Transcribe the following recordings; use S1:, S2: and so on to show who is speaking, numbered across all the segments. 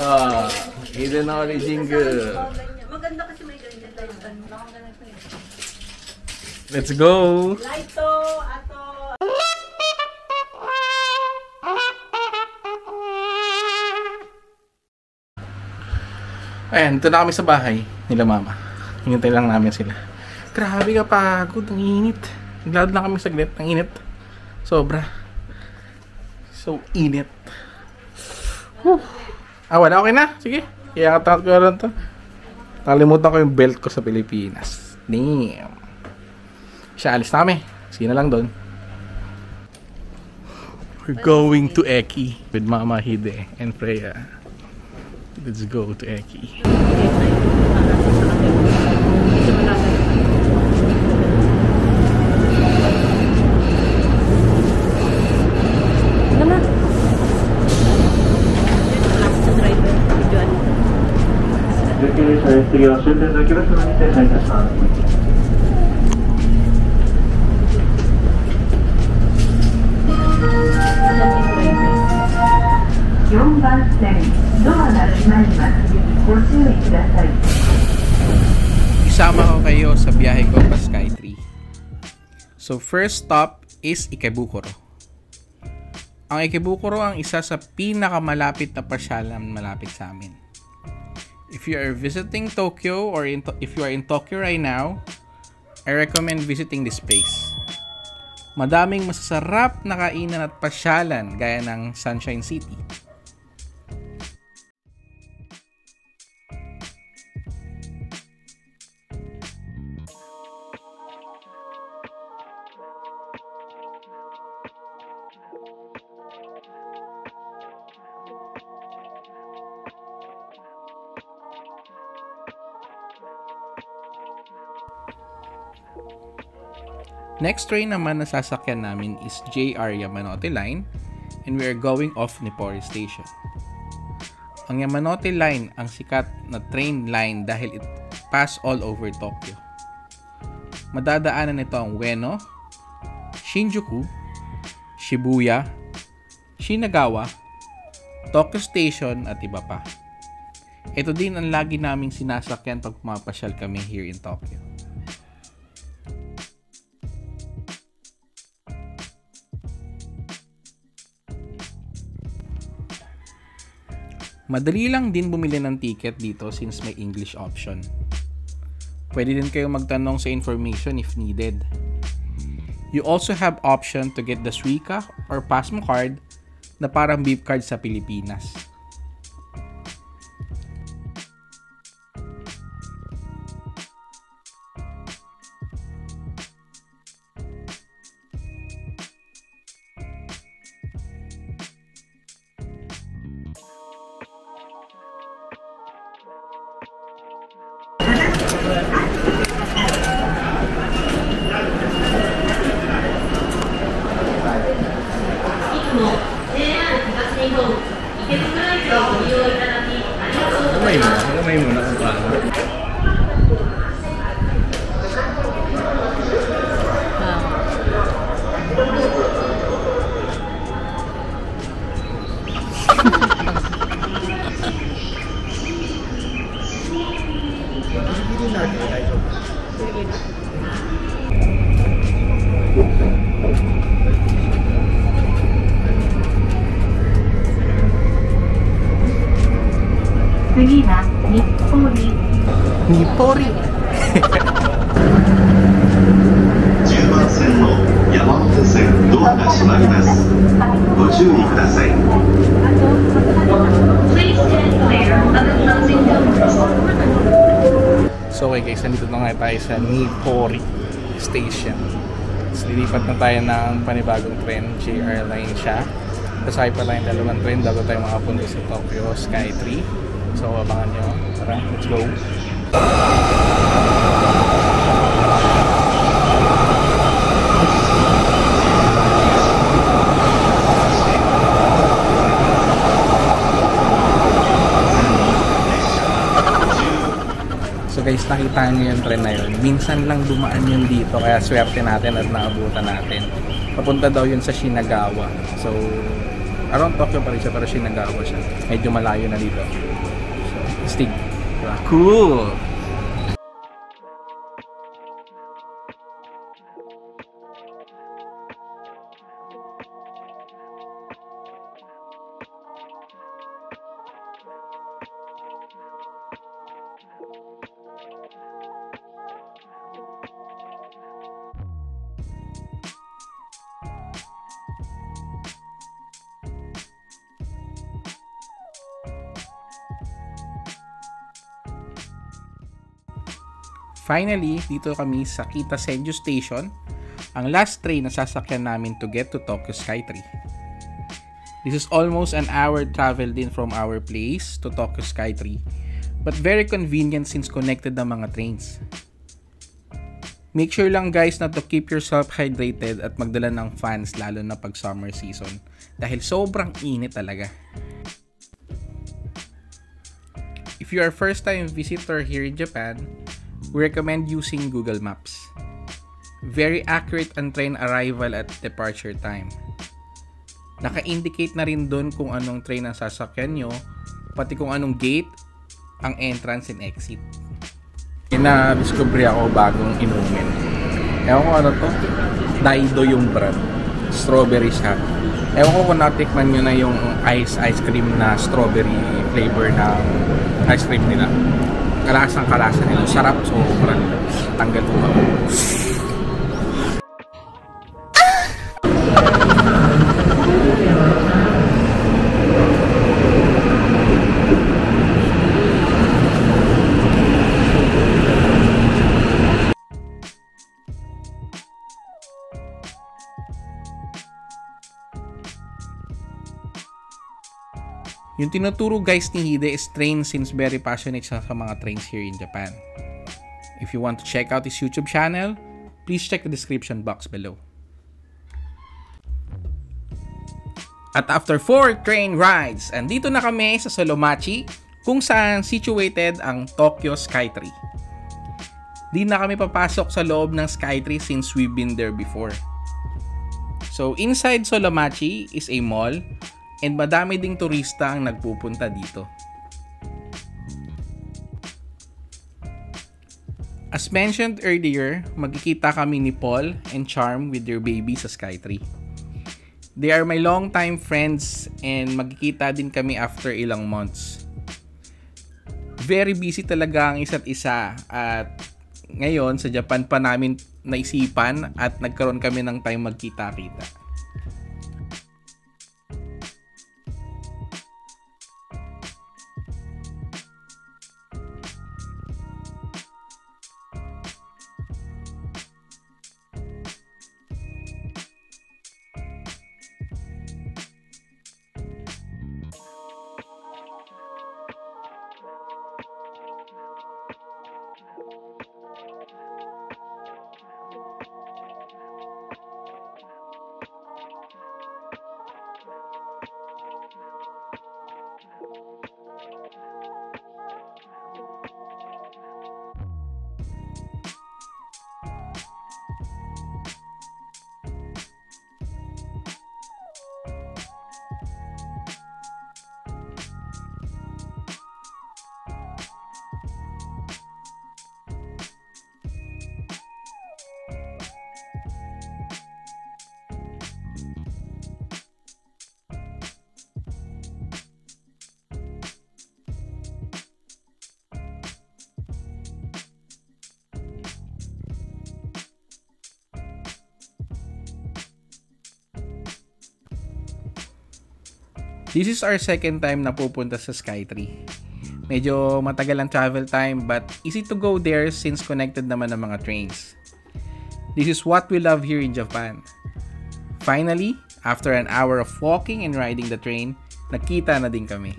S1: Ah, hidden origin girl.
S2: Maganda kasi may ganyan tayo. Ano,
S1: Let's go!
S2: Lighto, ato.
S1: Ayan, ito na kami sa bahay nila mama. Hinintay lang namin sila. Grabe ka pagod, ang init. Naglad lang kami saglit, ang init. Sobra. So, init. Whew. Ah, wala, okay na. Sige. Kaya katangat ko lang to. Nakalimutan ko yung belt ko sa Pilipinas. Damn. Siya, alis na. Sige na lang doon. We're going to Eki with Mama Hide and Freya. Let's go to Eki.
S3: 列車です次は終点の池袋に停車いたします。
S4: 4番線ドアが閉まりますご注意ください
S1: Isama ko kayo sa biyahe ko pa Skytree. So first stop is Ikebukuro. Ang Ikebukuro ang isa sa pinakamalapit na pasyalan malapit sa amin. If you are visiting Tokyo or in if you are in Tokyo right now, I recommend visiting this place. Madaming masasarap na kainan at pasyalan gaya ng Sunshine City. Next train naman na sasakyan namin is JR Yamanote Line and we are going off Nippori Station. Ang Yamanote Line ang sikat na train line dahil it pass all over Tokyo. Madadaanan nito ang Ueno, Shinjuku, Shibuya, Shinagawa, Tokyo Station at iba pa. Ito din ang lagi naming sinasakyan pag pumapasyal kami here in Tokyo. Madali lang din bumili ng ticket dito since may English option. Pwede din kayo magtanong sa information if needed. You also have option to get the Suica or Pasmo card na parang beep card sa Pilipinas. ไม่เหมือนไม่เหมือนเราก่อน
S4: 次は日暮里
S1: Nippori!
S5: 10番線の山手線ドアが閉まりますご注意ください
S4: Please stand clear of the closing doors.
S1: So okay guys, nandito na nga tayo sa Nippori Station. So, lilipat na tayo ng panibagong tren, JR line siya. Kasakay pala yung dalawang tren bago tayo makapunta sa Tokyo Sky 3. So abangan nyo. Tara, let's go. So guys, nakita nyo yung tren na yun. Minsan lang dumaan yun dito, kaya swerte natin at naabutan natin. Papunta daw yun sa Shinagawa. So, Around Tokyo pa rin siya, pero Shinagawa siya. Medyo malayo na dito. So, Stig. Finally, dito kami sa Kita Senju Station, ang last train na sasakyan namin to get to Tokyo Skytree. This is almost an hour travel din from our place to Tokyo Skytree, but very convenient since connected ang mga trains. Make sure lang guys na to keep yourself hydrated at magdala ng fans lalo na pag summer season dahil sobrang init talaga. If you are first time visitor here in Japan, we recommend using Google Maps. Very accurate ang train arrival at departure time. Naka-indicate na rin doon kung anong train ang sasakyan nyo, pati kung anong gate ang entrance and exit. Ina-discovery ako bagong inumin. Ewan ko ano to, Daido yung brand. Strawberry siya. Ewan ko kung natikman nyo na yung ice ice cream na strawberry flavor na ice cream nila kalasang kalasa nila. Sarap, sobrang tanggal ko ako. Yung tinuturo guys ni Hide is train since very passionate siya sa mga trains here in Japan. If you want to check out his YouTube channel, please check the description box below. At after 4 train rides, andito na kami sa Solomachi kung saan situated ang Tokyo Skytree. Di na kami papasok sa loob ng Skytree since we've been there before. So inside Solomachi is a mall and madami ding turista ang nagpupunta dito. As mentioned earlier, magkikita kami ni Paul and Charm with their baby sa Skytree. They are my longtime friends and magkikita din kami after ilang months. Very busy talaga ang isa't isa at ngayon sa Japan pa namin naisipan at nagkaroon kami ng time magkita-kita. This is our second time na pupunta sa Skytree. Medyo matagal ang travel time but easy to go there since connected naman ang mga trains. This is what we love here in Japan. Finally, after an hour of walking and riding the train, nakita na din kami.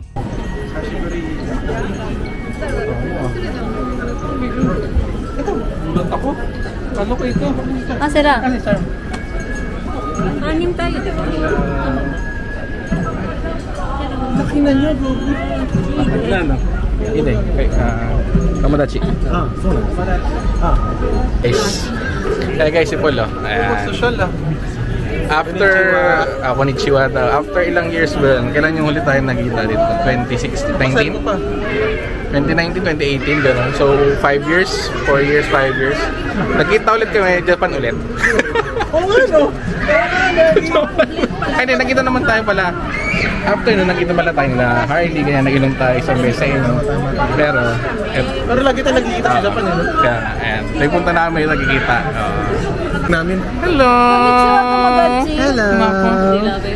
S1: Ito, ako. Ano ko ito?
S2: Ah, sira.
S1: Ano, sir?
S2: Anim tayo, di ba?
S1: Laki na niya, bro. Wala na. Hindi. Kay, ah, Tomodachi.
S3: Ah,そうなんです。あ、
S1: Yes. Kaya guys, si Paul, oh. Ayan.
S3: social ah.
S1: After, ah, konnichiwa daw. After ilang years ba yun? Kailan yung huli tayo nagkita dito? 2016, 19? 2019, 2018, gano'n. So, 5 years, 4 years, 5 years. Nagkita ulit kami, Japan ulit.
S6: Oo nga, no?
S1: Ay, hindi, nakita naman tayo pala. After nun, nakita pala tayo na Harley, kaya nag-ilong tayo isang beses inyo. Pero, et,
S6: Pero lagi tayo nagkikita sa Japan, eh, no?
S1: kaya, ayan. Tayo punta namin yung nagkikita. Oo.
S6: Namin.
S1: Hello!
S6: Hello.
S1: Naku.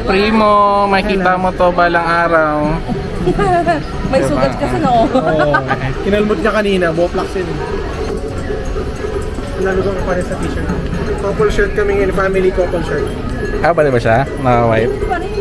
S1: Primo, makita mo to balang araw.
S2: May sugat ka sa noo.
S6: Oo. Kinalmot niya kanina, Boplax yun. Lalo ko pa rin sa t-shirt. Couple shirt kami ngayon, family couple shirt.
S1: Ah, ba ba siya? Naka-wipe?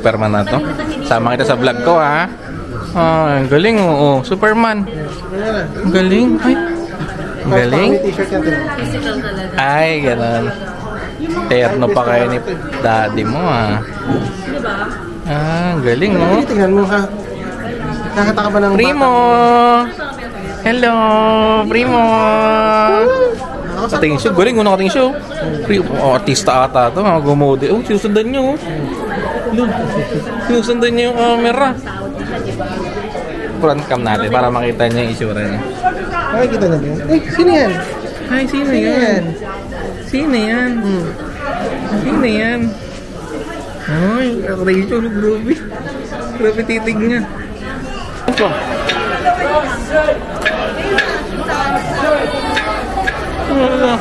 S1: Superman na to. Sama kita sa vlog ko ha. Ah, ang galing oo. Superman. Ang galing. Ay. Ang galing. Ay, ganun. Terno pa kayo ni daddy mo ah.
S2: Diba?
S1: Ah, ang galing oh.
S6: Tingnan mo ha. Nakakata ka ba ng
S1: Primo! Hello, Primo! Nakatingin siya. Galing, oh, nakatingin siya. oh. Primo, oh, artista ata to. Mga gumode. Oh, sinusundan niyo. oh. Sinusundan niyo yung camera. Front cam natin para makita niya yung itsura niya.
S6: Nakikita niyo ba yun? Eh, sino yan?
S1: Ay, sino
S6: Sino yan?
S1: Sino yan? Sino yan? Ay, Rachel, grabe. Grabe titig niya. Ito. Wala.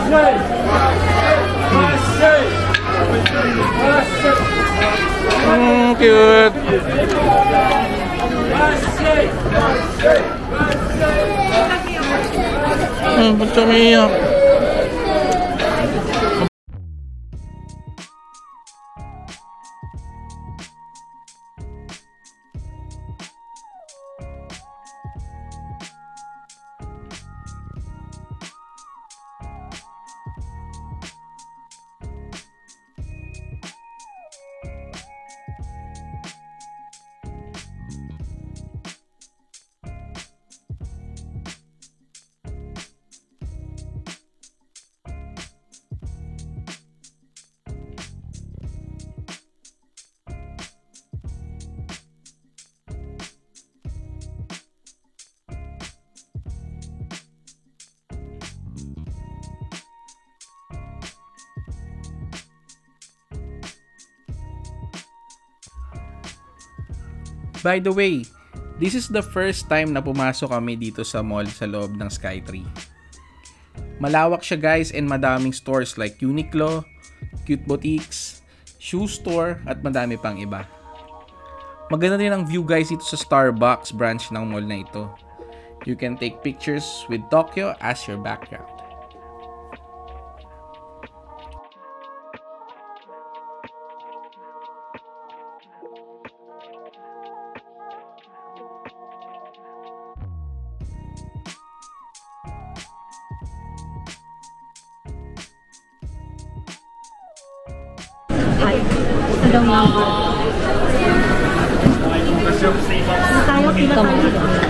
S1: Mm, cute. Mm, ba't siya By the way, this is the first time na pumasok kami dito sa mall sa loob ng Skytree. Malawak siya guys and madaming stores like Uniqlo, Cute Boutiques, Shoe Store at madami pang iba. Maganda din ang view guys dito sa Starbucks branch ng mall na ito. You can take pictures with Tokyo as your background.
S2: Thank you.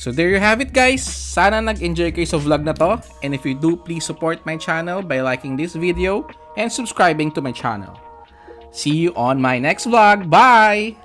S1: So there you have it guys. Sana nag-enjoy kayo sa vlog na to. And if you do, please support my channel by liking this video and subscribing to my channel. See you on my next vlog. Bye!